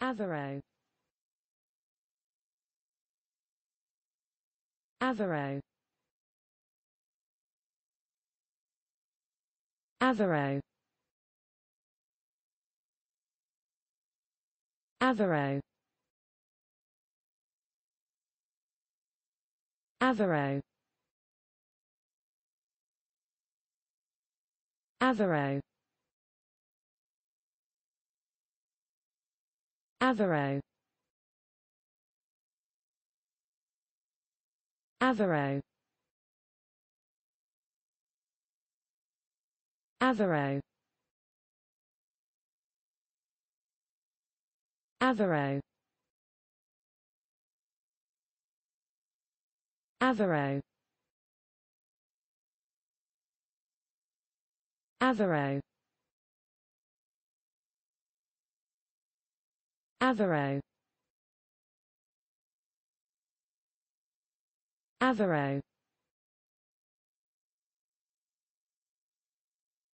Avero Avero Avero Avero Avero Avero Avero Avero Avero Avero Avero Avero Avero Avero